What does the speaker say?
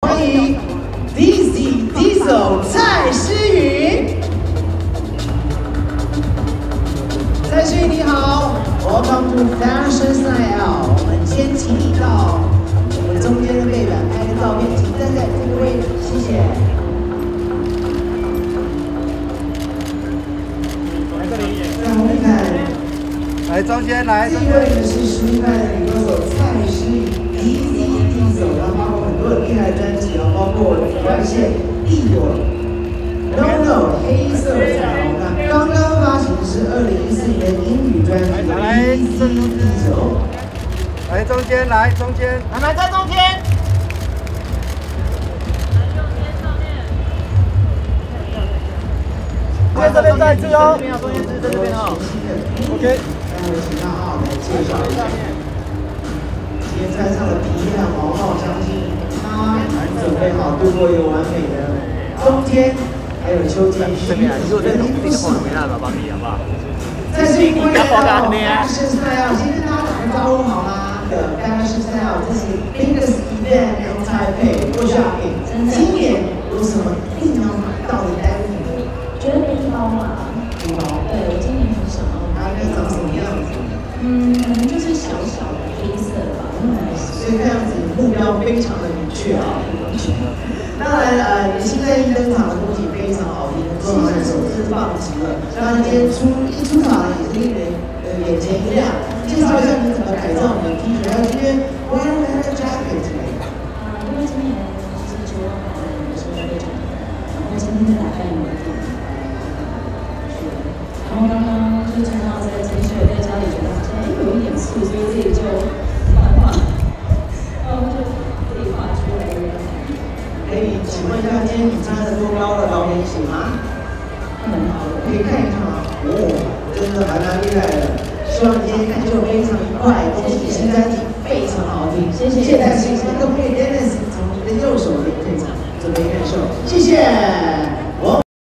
欢迎 DC Diesel 蔡诗芸。蔡诗芸你好，Welcome to Fashion Style。我们先请你到我们中间的背板拍个照片，请站在这个位置，谢谢。让我们看。来中间来，第一位呢是实力派的括《关线》《地火》，No No，黑色彩虹。那刚刚发行的是二零一四年英语专辑《DC Diesel》。来中间来中间，奶奶在中间。这边这边再一次哦，这边哦，中间是在这边哦。OK。那我请他好好来介绍一下。好度过一个完美的冬天，还有秋天。这边啊，你说这种这个红没那老爸比好不好？在这一关呢，Fashion Style，先跟大家打个招呼好吗？的大家首先要这是 biggest event in Taipei 我想。今年有什么所以看样子目标非常的明确啊。当然，呃，你现在一登场的风景非常好听，重要的手是棒极了。当然，今天出一出场也是令人呃眼前一亮。介绍一下你怎么改造你的 T 恤，还有今天 Wear Leather Jacket 你站在多高的高跟鞋吗？可以看一看吗？哦，真的还蛮厉害的。希望今天看秀非常愉快，恭喜新专辑非常好听。谢。谢。现在谢。谢。谢。谢。谢。dance，从你的右手也可以，准备看秀，谢谢。谢谢。